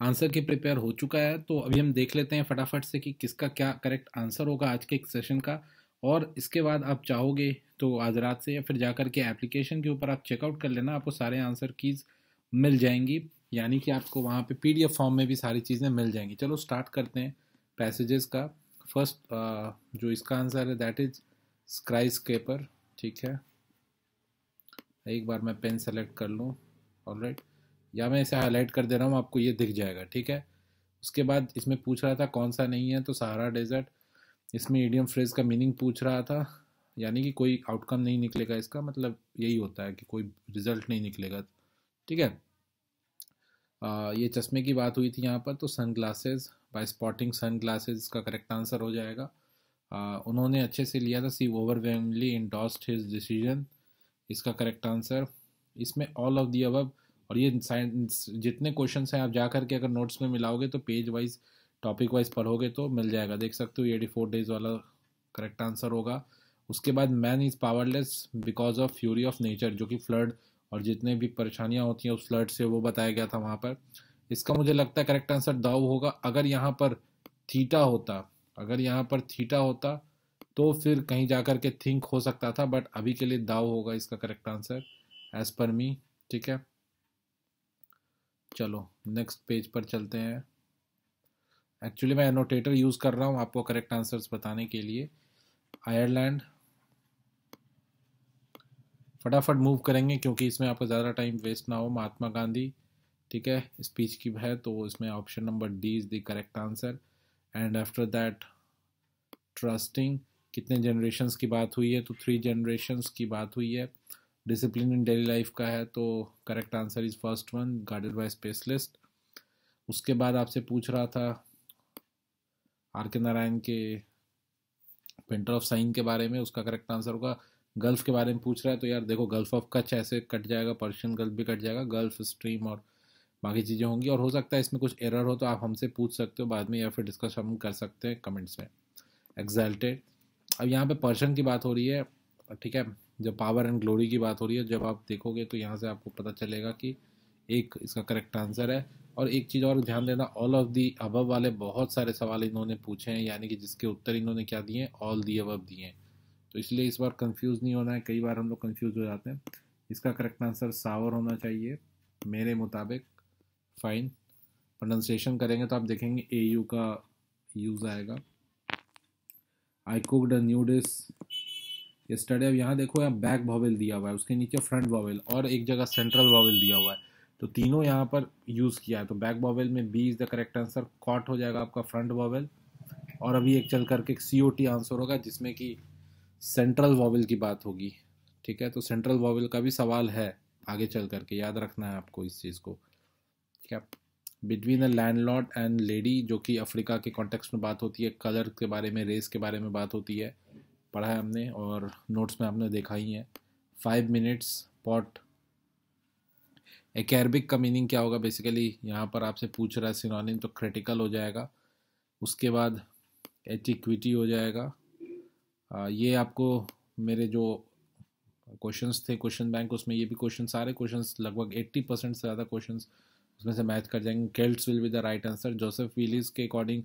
Answer की prepare हो चुका है तो अभी हम देख लेते हैं फटाफट से कि किसका क्या करेक्ट आंसर होगा आज के एक सेशन का। और इसके बाद आप चाहोगे तो आज रात से या फिर जा कर के एप्लीकेशन के ऊपर आप चेकआउट कर लेना, आपको सारे आंसर कीज़ मिल जाएँगी। यानी कि आपको वहाँ पे पीडीएफ फॉर्म में भी सारी चीज़ें मिल जाएँगी। चलो स्टार्ट करते हैं पैसेजेस का। फ़र्स्ट जो इसका आंसर है, दैट इज़ स्क्राई स्केपर ठीक है। एक बार मैं पेन सेलेक्ट कर लूँ। ऑल राइट या मैं इसे हाईलाइट कर दे रहा हूँ आपको ये दिख जाएगा ठीक है? उसके बाद इसमें पूछ रहा था कौन सा नहीं है तो सहारा डेजर्ट इसमें ईडियम फ्रेज का मीनिंग पूछ रहा था यानी कि कोई आउटकम नहीं निकलेगा इसका मतलब यही होता है कि कोई रिज़ल्ट नहीं निकलेगा ठीक है? आ, ये चश्मे की बात हुई थी यहाँ पर तो sun glasses by spotting sun glasses का करेक्ट आंसर हो जाएगा। आ, उन्होंने अच्छे से लिया था she overwhelmingly endorsed his decision इसका करेक्ट आंसर इसमें ऑल ऑफ़ दी अबव और ये साइंस जितने क्वेश्चन हैं आप जा करके अगर नोट्स में मिलाओगे तो पेज वाइज टॉपिक वाइज पढ़ोगे तो मिल जाएगा। देख सकते हो एटी फोर डेज़ वाला करेक्ट आंसर होगा। उसके बाद man is powerless because of fury of nature जो कि फ्लड और जितने भी परेशानियाँ होती हैं उस फ्लड से वो बताया गया था वहाँ पर। इसका मुझे लगता है करेक्ट आंसर दाव होगा। अगर यहाँ पर थीटा होता, अगर यहाँ पर थीटा होता तो फिर कहीं जा कर के थिंक हो सकता था बट अभी के लिए दाव होगा इसका करेक्ट आंसर एज पर मी ठीक है? चलो नेक्स्ट पेज पर चलते हैं। एक्चुअली मैं एनोटेटर यूज़ कर रहा हूँ आपको करेक्ट आंसर्स बताने के लिए। आयरलैंड फटाफट मूव करेंगे क्योंकि इसमें आपको ज़्यादा टाइम वेस्ट ना हो। महात्मा गांधी, ठीक है स्पीच की है तो इसमें option number D is the correct answer and after that trusting कितने जनरेशन्स की बात हुई है? तो थ्री जनरेशन्स की बात हुई है। डिसिप्लिन इन डेली लाइफ का है तो correct answer is first one, guarded by specialist उसके बाद आपसे पूछ रहा था आर के नारायण के पेंटर ऑफ़ साइन के बारे में, उसका करेक्ट आंसर होगा गल्फ़ के बारे में पूछ रहा है तो यार देखो गल्फ़ ऑफ़ कच्छ ऐसे कट जाएगा, पर्शियन गल्फ भी कट जाएगा, गल्फ़, स्ट्रीम और बाकी चीज़ें होंगी, और हो सकता है इसमें कुछ एरर हो तो आप हमसे पूछ सकते हो बाद में, या फिर डिस्कस हम कर सकते हैं कमेंट्स में। एग्जल्टेड अब यहाँ पे पर्शियन की बात हो रही है, ठीक है? जब पावर एंड ग्लोरी की बात हो रही है, जब आप देखोगे तो यहाँ से आपको पता चलेगा कि एक इसका करेक्ट आंसर है। और एक चीज़ और ध्यान देना ऑल ऑफ़ दी अबव वाले बहुत सारे सवाल इन्होंने पूछे हैं, यानी कि जिसके उत्तर इन्होंने क्या दिए हैं? ऑल दी अबव दिए हैं। तो इसलिए इस बार कंफ्यूज नहीं होना है, कई बार हम लोग कंफ्यूज हो जाते हैं। इसका करेक्ट आंसर सावर होना चाहिए, मेरे मुताबिक। फाइन प्रोनाउंसिएशन करेंगे तो आप देखेंगे ए यू का यूज़ आएगा। I cooked new dish study अब यहाँ देखो, यहाँ बैक वॉवेल दिया हुआ है, उसके नीचे फ्रंट वॉवेल और एक जगह सेंट्रल वॉवेल दिया हुआ है। तो तीनों यहाँ पर यूज़ किया है। तो बैक वॉवेल में B is the correct answer caught हो जाएगा आपका फ्रंट वॉवेल और अभी एक चल करके एक सी ओ टी आंसर होगा, जिसमें कि सेंट्रल वॉवेल की बात होगी। ठीक है? तो सेंट्रल वॉवेल का भी सवाल है, आगे चल करके, याद रखना है आपको इस चीज़ को। ठीक है? Between a land lord and lady जो कि अफ्रीका के कॉन्टेक्स्ट में बात होती है कलर के बारे में रेस के बारे में बात होती है। पढ़ा है हमने और नोट्स में आपने देखा ही है। फाइव मिनट्स पॉट एक अरबिक का मीनिंग क्या होगा? बेसिकली यहाँ पर आपसे पूछ रहा है सिनोनिम तो क्रिटिकल हो जाएगा। उसके बाद एटिक्विटी हो जाएगा। आ, ये आपको मेरे जो क्वेश्चंस थे क्वेश्चन बैंक उसमें ये भी क्वेश्चन सारे क्वेश्चंस लगभग 80 परसेंट से ज़्यादा क्वेश्चंस उसमें से मैच कर जाएँगे। Celts will be the right answer Joseph Williams के अकॉर्डिंग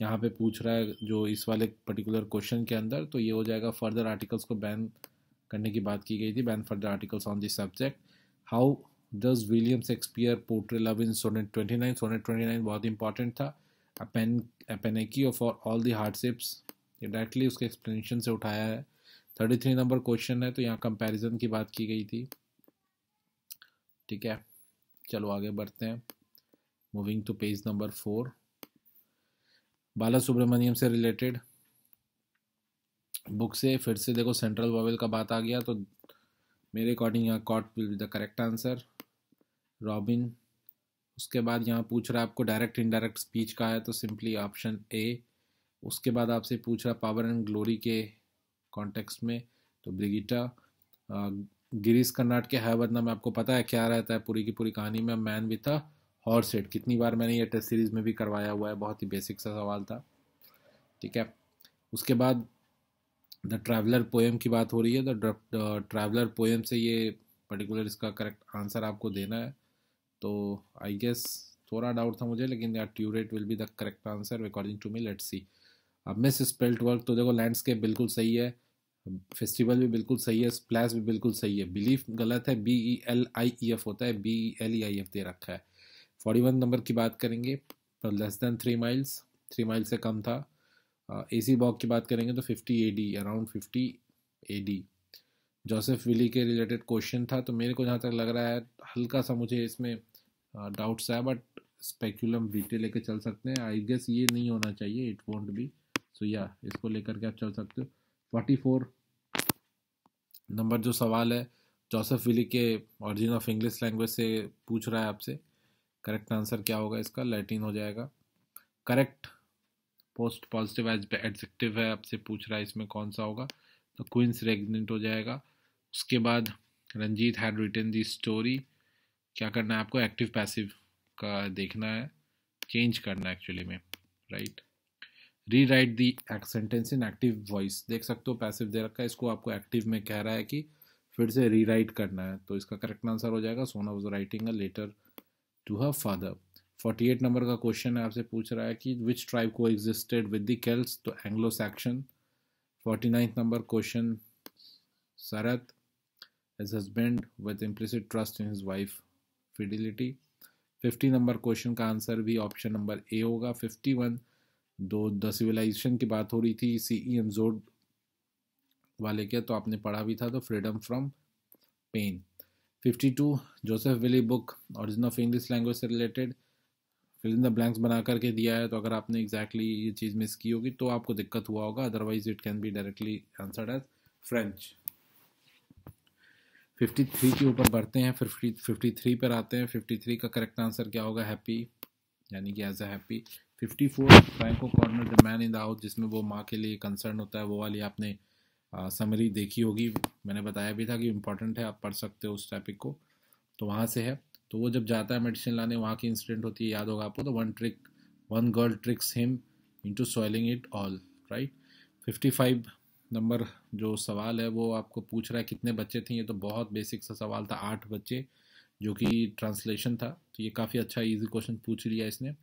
यहाँ पे पूछ रहा है जो इस वाले पर्टिकुलर क्वेश्चन के अंदर तो ये हो जाएगा फर्दर आर्टिकल्स को बैन करने की बात की गई थी ban further articles on this subject how does William Shakespeare portray love in sonnet twenty nine sonnet twenty nine बहुत इंपॉर्टेंट था अपेन अपेनेकी फॉर ऑल दी हार्डशिप्स ये डायरेक्टली उसके एक्सप्लेनेशन से उठाया है। थर्टी थ्री नंबर क्वेश्चन है तो यहाँ कंपैरिजन की बात की गई थी। ठीक है, चलो आगे बढ़ते हैं। Moving to page number four Bala Subramaniam से रिलेटेड। बुक से फिर से देखो, सेंट्रल वॉवेल का बात आ गया तो मेरे अकॉर्डिंग यहाँ caught will be the correct answer. Robin, उसके बाद यहाँ पूछ रहा है आपको डायरेक्ट इनडायरेक्ट स्पीच का है तो सिंपली ऑप्शन ए। उसके बाद आपसे पूछ रहा पावर एंड ग्लोरी के कॉन्टेक्स्ट में तो ब्रिगिटा गिरीश कर्नाट के है बदना में आपको पता है क्या रहता है पूरी की पूरी कहानी में, मैन भी था हॉर्स सेट कितनी बार मैंने ये टेस्ट सीरीज़ में भी करवाया हुआ है, बहुत ही बेसिक सा सवाल था। ठीक है? उसके बाद द ट्रैवलर पोएम की बात हो रही है द ट्रैवलर पोएम से ये पर्टिकुलर इसका करेक्ट आंसर आपको देना है। तो आई गेस थोड़ा डाउट था मुझे, लेकिन यार turret will be the correct answer according to me let's see अब मिस स्पेल्ट वर्क तो देखो लैंडस्केप बिल्कुल सही है फेस्टिवल भी बिल्कुल सही है स्प्लैश भी बिल्कुल सही है। बिलीफ गलत है B E L I E F होता है B E L E I F दे रखा है। फोर्टी वन नंबर की बात करेंगे तो less than three miles three mile से कम था। ए सी बॉक की बात करेंगे तो fifty A D around fifty A D Joseph Willy के रिलेटेड क्वेश्चन था तो मेरे को जहाँ तक लग रहा है, हल्का सा मुझे इसमें डाउट्स है बट स्पेकुलम वीटे लेके चल सकते हैं। आई गेस ये नहीं होना चाहिए इट वॉन्ट बी सो या इसको लेकर के आप चल सकते हो। फोर्टी फोर नंबर जो सवाल है जोसेफ विली के ऑरिजिन ऑफ़ इंग्लिश लैंग्वेज से पूछ रहा है आपसे। करेक्ट आंसर क्या होगा इसका? लैटिन हो जाएगा। करेक्ट। पोस्ट पॉजिटिव एडजेक्टिव है, आपसे पूछ रहा है इसमें कौन सा होगा? तो क्वींस रेगनेंट हो जाएगा। उसके बाद Ranjit had written the story क्या करना है आपको? एक्टिव पैसिव का देखना है। चेंज करना है एक्चुअली में write rewrite the sentence in active voice देख सकते हो पैसिव दे रखा है। इसको आपको एक्टिव में कह रहा है कि फिर से री राइट करना है। तो इसका करेक्ट आंसर हो जाएगा। Sona was writing a letter to her father forty eight number का क्वेश्चन है, आपसे पूछ रहा है कि विच ट्राइब को एग्जिस्टेड विद द केल्स तो Anglo Saxon forty ninth number question Sarat his husband with implicit trust in his wife, fidelity. 50 number question का आंसर भी ऑप्शन नंबर ए होगा. 51 दो द सिविलाइजेशन की बात हो रही थी सी ई एम जोड वाले के तो आपने पढ़ा भी था तो freedom from pain 52 Joseph Willy book origin of English language से related fill in the blanks बना करके दिया है तो अगर आपने एग्जैक्टली exactly ये चीज़ मिस की होगी तो आपको दिक्कत हुआ होगा otherwise it can be directly answered as French 53 के ऊपर बढ़ते हैं, फिर 53 पर आते हैं 53 का करेक्ट आंसर क्या होगा हैप्पी यानी कि as a happy 54 Frank O'Connor the man in the house जिसमें वो माँ के लिए कंसर्न होता है, वो वाली आपने समरी देखी होगी। मैंने बताया भी था कि इंपॉर्टेंट है, आप पढ़ सकते हो उस टॉपिक को। तो वहाँ से है। तो वो जब जाता है मेडिसिन लाने, वहाँ की इंसिडेंट होती है, याद होगा आपको तो one trick one girl tricks him into soiling it all right fifty five number जो सवाल है, वो आपको पूछ रहा है, कितने बच्चे थे, ये तो बहुत बेसिक सा सवाल था, आठ बच्चे, जो कि ट्रांसलेशन था। तो ये काफ़ी अच्छा इजी क्वेश्चन पूछ लिया इसने।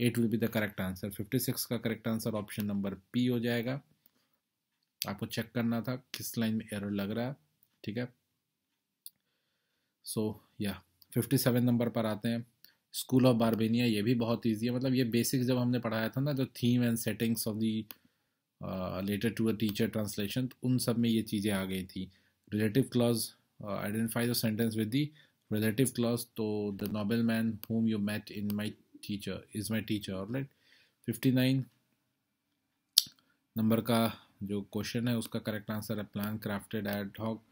Eight will be the correct answer fifty six का correct answer option number P हो जाएगा। आपको चेक करना था किस लाइन में एरर लग रहा है, ठीक है? सो या फिफ्टी सेवन नंबर पर आते हैं। स्कूल ऑफ़ बारबेनिया ये भी बहुत ईजी है। मतलब ये बेसिक जब हमने पढ़ाया था ना, जो theme and settings of the letter to a teacher translation उन सब में ये चीज़ें आ गई थी। Relative clause identify the sentence with the तो the noble man whom you met in my teacher is my teacher right fifty nine number का जो क्वेश्चन है, उसका करेक्ट आंसर है plan crafted ad hoc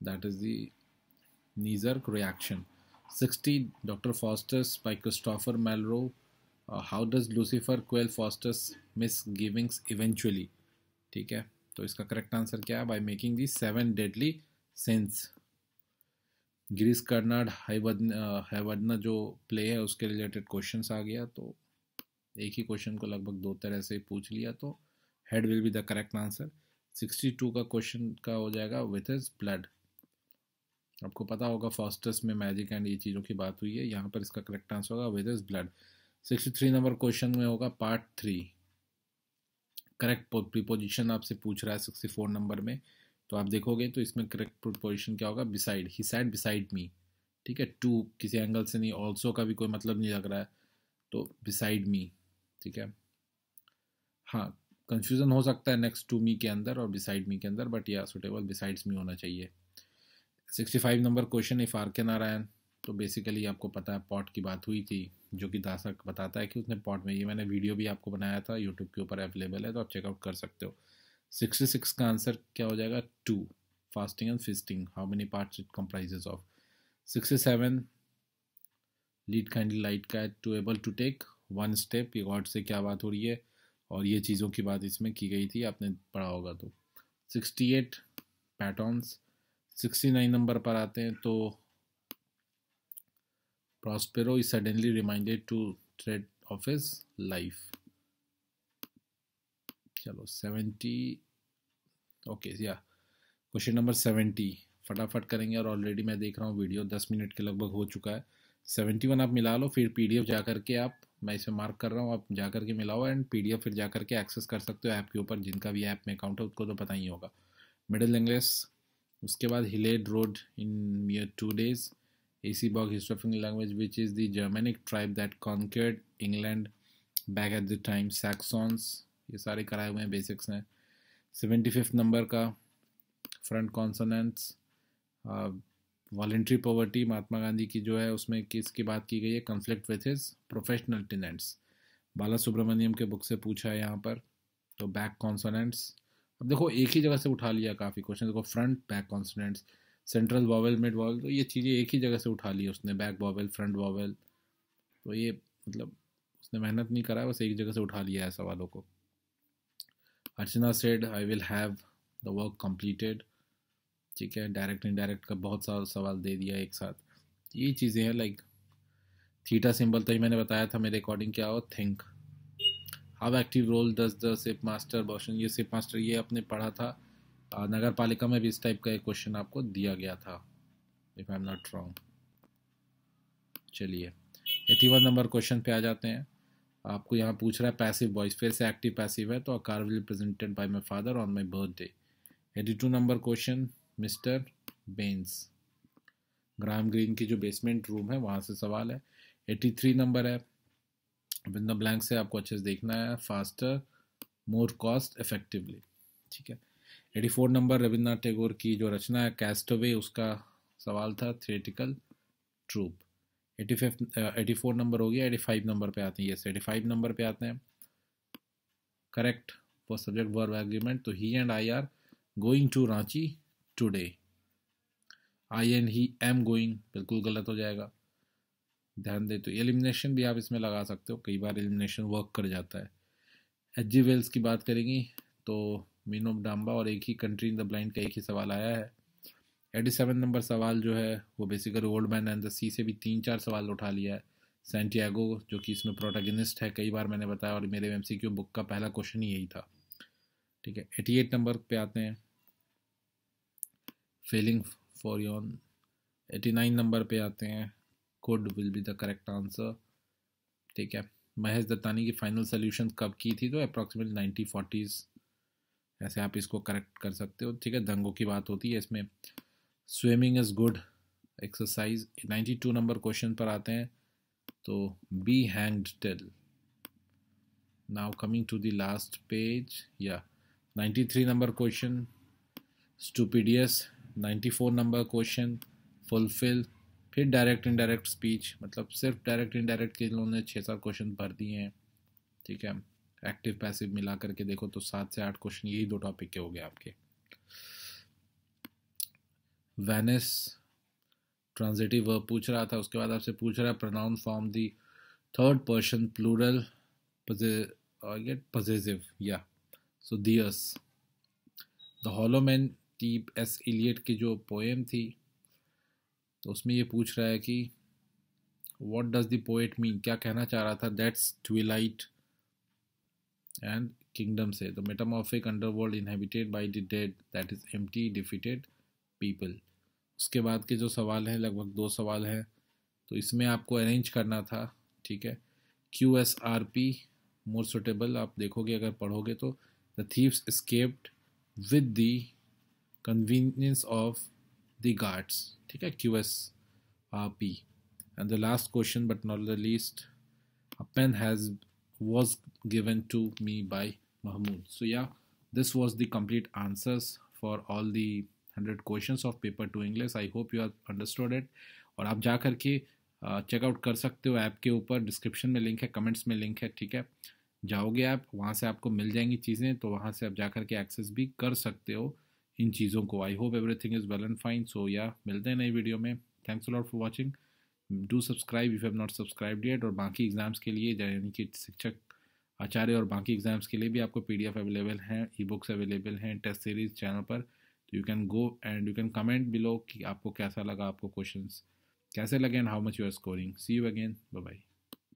that is the Nijar reaction sixty Doctor Faustus by Christopher Marlowe how does Lucifer quell Faustus misgivings eventually ठीक है? तो इसका correct answer क्या है? By making the seven deadly sins Girish Karnad Hayavadana जो play है, उसके related question आ गया तो एक ही क्वेश्चन को लगभग दो तरह से पूछ लिया तो head will be the correct answer 62 का क्वेश्चन का हो जाएगा विथ इज़ ब्लड आपको पता होगा फॉस्टर्स में मैजिक एंड ये चीज़ों की बात हुई है, यहाँ पर इसका करेक्ट आंसर होगा with his blood sixty three number question में होगा पार्ट थ्री करेक्ट प्रीपोजिशन आपसे पूछ रहा है सिक्सटी फोर नंबर में तो आप देखोगे तो इसमें करेक्ट प्रीपोजिशन क्या होगा beside he side beside me ठीक है टू किसी एंगल से नहीं ऑल्सो का भी कोई मतलब नहीं लग रहा है तो बिसाइड मी ठीक है? हाँ कंफ्यूजन हो सकता है नेक्स्ट टू मी के अंदर और बिसाइड मी के अंदर बट या सुटेबल बिसाइड्स मी होना चाहिए। Sixty five number question if R K Narayan तो बेसिकली आपको पता है पॉट की बात हुई थी, जो कि दासक बताता है कि उसने पॉट में, ये मैंने वीडियो भी आपको बनाया था यूट्यूब के ऊपर अवेलेबल है तो आप चेकआउट कर सकते हो। सिक्सटी सिक्स का आंसर क्या हो जाएगा? To fasting and feasting how many parts it comprises of sixty seven lead kindly light का to able to take one step ये गॉड से क्या बात हो रही है? और ये चीज़ों की बात इसमें की गई थी, आपने पढ़ा होगा तो। Sixty eight patterns sixty nine number पर आते हैं तो Prospero is suddenly reminded to thread of his life चलो सेवेंटी ओके या क्वेश्चन नंबर सेवेंटी फटाफट करेंगे और ऑलरेडी मैं देख रहा हूँ वीडियो दस मिनट के लगभग हो चुका है। सेवेंटी वन आप मिला लो, फिर पीडीएफ जा करके आप मैं इसे मार्क कर रहा हूँ, आप जा करके मिलाओ एंड पी डी एफ़ फिर जा करके एक्सेस कर सकते हो ऐप के ऊपर, जिनका भी ऐप में अकाउंट है, उसको तो पता ही होगा। मिडिल इंग्लिश उसके बाद hilled road in mere to days A C bog हिस्टोफिंग language which is the Germanic tribe that conquered England back at the time Saxons ये सारे कराए हुए हैं बेसिक्स हैं। सेवेंटी फिफ्थ नंबर का फ्रंट कॉन्सोनेंट्स वॉल्ट्री पॉवर्टी महात्मा गांधी की जो है, उसमें किसकी बात की गई है conflict with his professional tenets Bala Subramaniam के बुक से पूछा है यहाँ पर तो बैक कॉन्सोनेंट्स अब देखो, एक ही जगह से उठा लिया काफ़ी क्वेश्चन देखो front back consonants central vowel mid vowel तो ये चीज़ें एक ही जगह से उठा ली उसने बैक वॉवल फ्रंट वॉवल तो ये मतलब उसने मेहनत नहीं करा, बस एक जगह से उठा लिया है सवालों को. Archana said I will have the work completed ठीक है डायरेक्ट इनडायरेक्ट का बहुत सारा सवाल दे दिया एक साथ। ये चीज़ें हैं लाइक थीटा सिंबल तो ही मैंने बताया था, मेरे अकॉर्डिंग क्या हो think how active role does the ship master बॉशन ये सिप मास्टर ये आपने पढ़ा था नगर पालिका में भी इस टाइप का एक क्वेश्चन आपको दिया गया था if I am not wrong चलिए एटी वन नंबर क्वेश्चन पे आ जाते हैं। आपको यहाँ पूछ रहा है पैसिव वॉइस फिर से एक्टिव पैसिव है तो car will presented by my father on my birthday eighty two number question Mister Bens gram green की जो बेसमेंट रूम है, वहाँ से सवाल है। एटी थ्री नंबर है विद ब्लैंक से आपको अच्छे से देखना है। फास्टर मोर कॉस्ट इफेक्टिवली ठीक है। Eighty four number Rabindranath Tagore की जो रचना है कैस्टवे उसका सवाल था theatrical troupe eighty fifth eighty four number हो गया एटी फाइव नंबर पे आते हैं। यस एटी फाइव नंबर पे आते हैं। Correct for subject verb agreement तो he and I are going to Ranchi today I and he am going बिल्कुल गलत हो जाएगा। ध्यान दे तो एलिमिनेशन भी आप इसमें लगा सकते हो। कई बार एलिमिनेशन वर्क कर जाता है। एच जी वेल्स की बात करेंगी तो मीनो डाम्बा और एक ही कंट्री इन द ब्लाइंड का एक ही सवाल आया है। एटी सेवन नंबर सवाल जो है, वो basically old man and the sea से भी तीन चार सवाल उठा लिया है। सेंटियागो जो कि इसमें प्रोटागनिस्ट है, कई बार मैंने बताया और मेरे एम सी क्यू बुक का पहला क्वेश्चन ही यही था। ठीक है एटी एट नंबर पे आते हैं। Failing for yon eighty nine number पे आते हैं। Could will be the correct answer ठीक है। महेश दत्तानी की फाइनल सोल्यूशन कब की थी? तो अप्रॉक्सीमेटली नाइनटी फोर्टीज़ ऐसे आप इसको करेक्ट कर सकते हो। ठीक है, दंगों की बात होती है। इसमें swimming is good exercise ninety two number question पर आते हैं। तो be hanged till now coming to the last page या नाइन्टी थ्री नंबर क्वेश्चन स्टूपीडियस 94 नंबर क्वेश्चन फुलफिल फिर डायरेक्ट इनडायरेक्ट स्पीच मतलब सिर्फ़ डायरेक्ट इनडायरेक्ट के इन्होंने छः सात क्वेश्चन भर दिए हैं। ठीक है? एक्टिव पैसिव मिला करके देखो तो सात से आठ क्वेश्चन यही दो टॉपिक के हो गए आपके। वेनिस ट्रांजिटिव वर्ब पूछ रहा था, उसके बाद आपसे पूछ रहा है pronoun form the third person plural get positive या सो दियस the hollow men T S Eliot की जो पोएम थी तो उसमें ये पूछ रहा है कि what does the poet mean क्या कहना चाह रहा था? दैट्स ट्विलाइट एंड किंगडम से। The metamorphic underworld inhabited by the dead that is empty defeated people उसके बाद के जो सवाल हैं, लगभग दो सवाल हैं तो इसमें आपको अरेंज करना था, ठीक है? Q S R P more suitable आप देखोगे, अगर पढ़ोगे तो। The thieves escaped with the convenience of the guards ठीक है? Q S R P and the last question but not the least a pen has was given to me by Mahmood so या this was the complete answers for all the hundred question of paper two English I hope you are understood it और आप जा करके checkout कर सकते हो app के ऊपर. डिस्क्रिप्शन में लिंक है कमेंट्स में लिंक है, ठीक है? जाओगे आप, वहाँ से आपको मिल जाएँगी चीज़ें तो वहाँ से आप जा करके एक्सेस भी कर सकते हो। इन चीज़ों को। I hope everything is well and fine so या मिलते हैं नई वीडियो में। Thanks lot for watching do subscribe if have not subscribe yet और बाकी एग्ज़ाम्स के लिए यानी कि शिक्षक आचार्य और बाकी एग्ज़ाम्स के लिए भी आपको पीडीएफ अवेलेबल हैं ई बुक्स अवेलेबल हैं टेस्ट सीरीज़ चैनल पर। तो you can go and you can comment below कि आपको कैसा लगा आपको क्वेश्चन कैसे लगे and how much you are scoring see you again bye